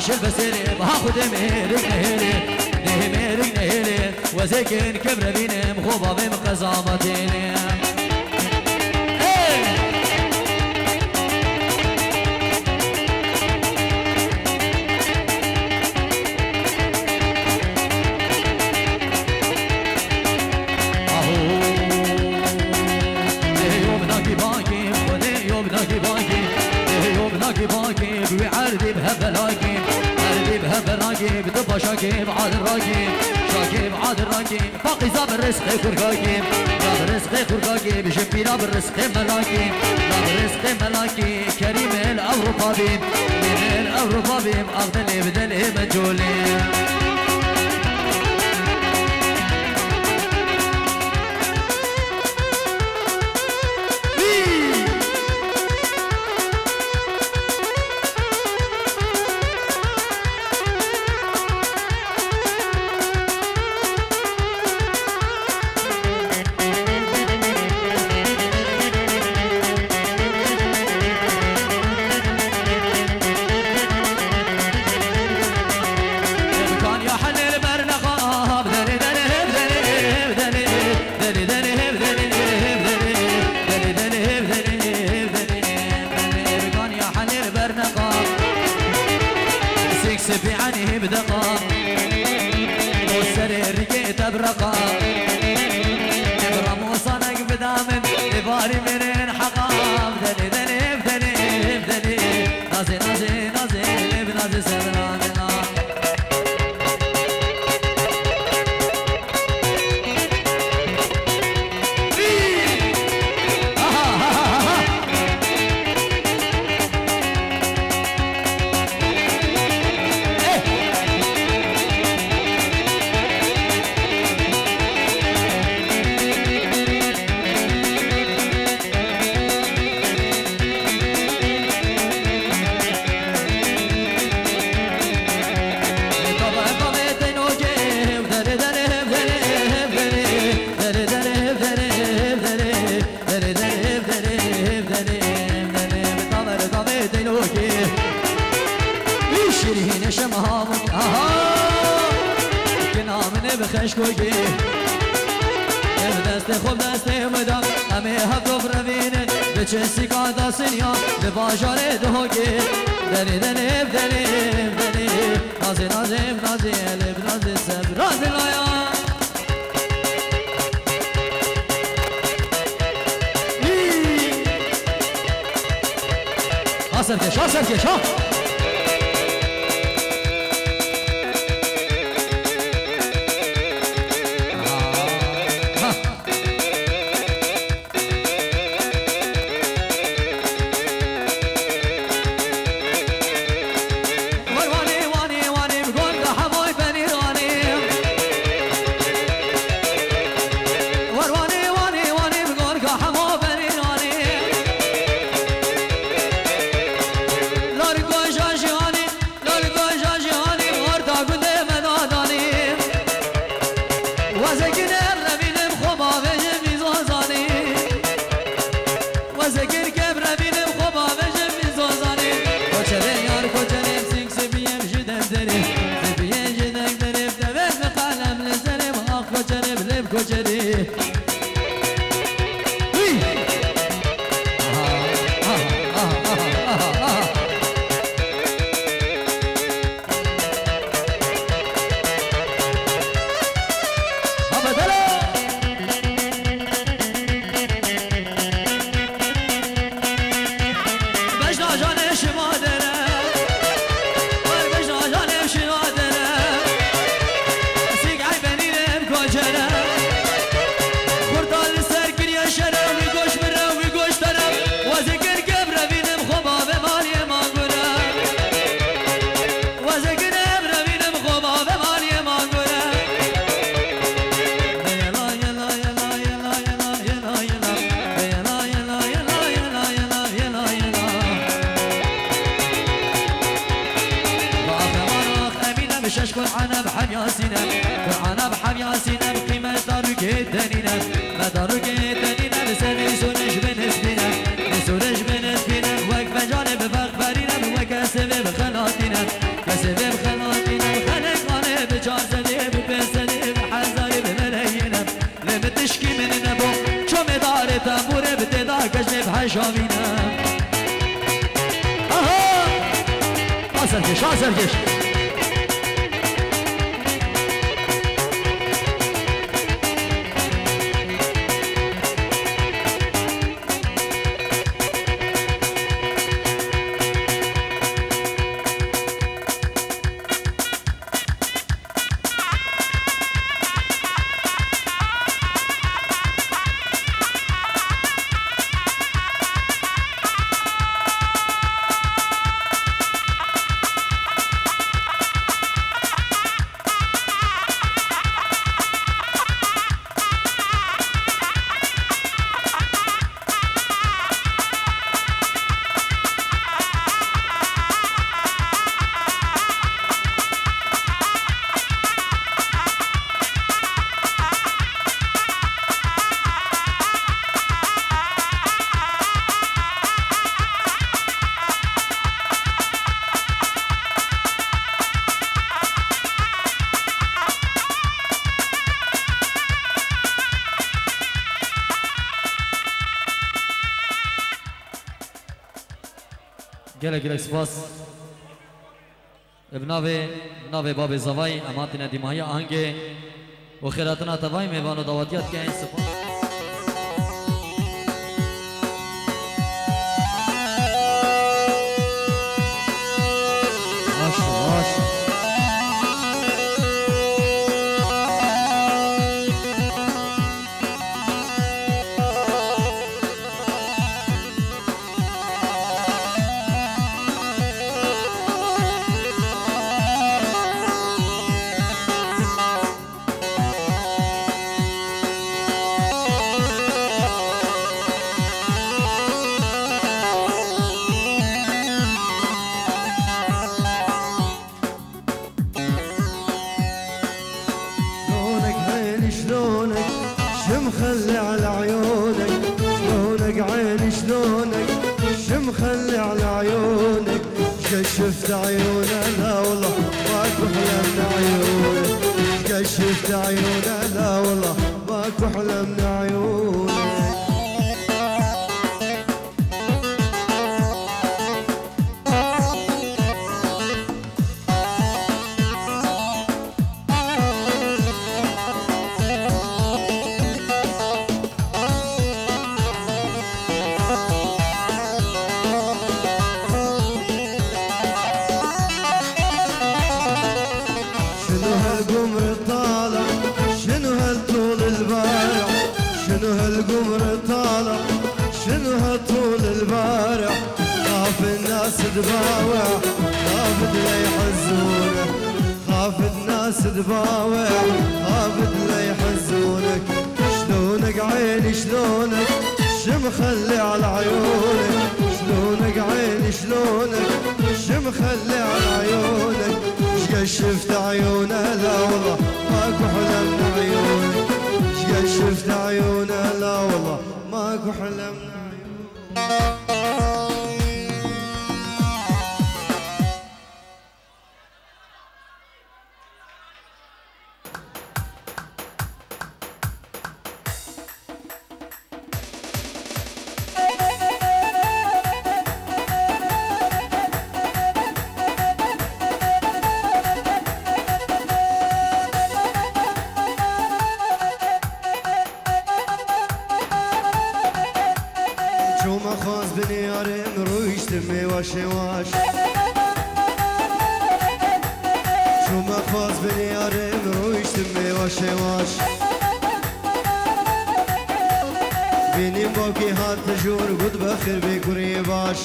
عاشر بسيري ما خد مهرك نهيري نه مهرك نهيري وزكن كبر بينم خوبا بهم شاكب عاد الراقب شاكب عاد الراقب. باقي زاب الرزق كركاكب زاب الرزق كركاكب جبينا بالرزق ملاكب زاب الرزق ملاكب كريم الأوروبا من الأوروبا بيم. أغدل بدل سبعني بدقار خشکوگی دست خوب دست مدام همه هفت و روینه به چه سیکا داسنیا به باجار دوگی دنی دنی دنی دنی نازی نازی نازی الب نازی سب رازی لایا آسر کش آسر شايف كوجري Baş da canım سبينا ما درجة تدينا بسبي سونج من سبينا سونج من سبينا وقف جانب بخبرينا وقف سبب خلاتنا وسبب خلاتنا خلق غالي بجار سليم بسليم حزاري بملاينا تشكي من نبو. شو مدار تابور بتدا كجنب حشاوينا آها! آه، آسركش آسركش آه، گل گل سپاس. ابن آبی ابن آبی بابی زواای اماتی ندیمایی آنگه و خیراتنا تواای میبانو دوادیات که این كشفت عيوننا والله ماكو حلم عيونك كشفت عيوننا والله ماكو حلم عيونك تباوع خافت لا يحزونك خاف الناس تباوع خافت لا يحزونك. شلونك عيني شلونك؟ شم خلي على عيونك. شلونك عيني شلونك؟ شم خلي على عيونك. شقد شفت عيونه لا والله ماكو حلم من عيونك. شقد شفت عيونه لا والله ماكو حلم من عيونك. Yapaz beni yarem Roştum yavaş yavaş. Benim baki hat jor Gud bakır be kuri baş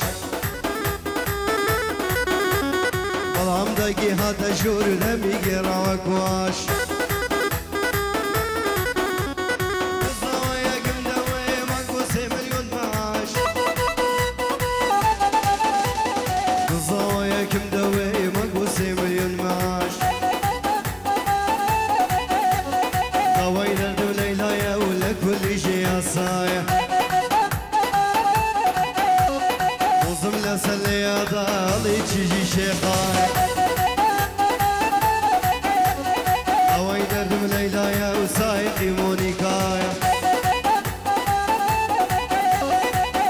Balamdaki hat jor Demi gera vakuaş Müzik خالی چیزی شیخان اوای دردم لیلایا و سایقی مونیکایا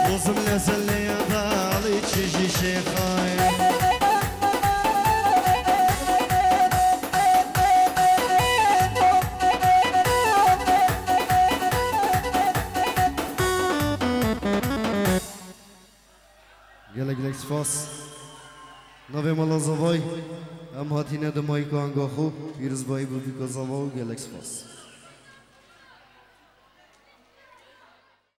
لازم نسلیا خالی چیزی شیخان Galaxy Force. Nave Malazavai, am hatina de mai cu angahop, irzbai bubica zavau, galax fas.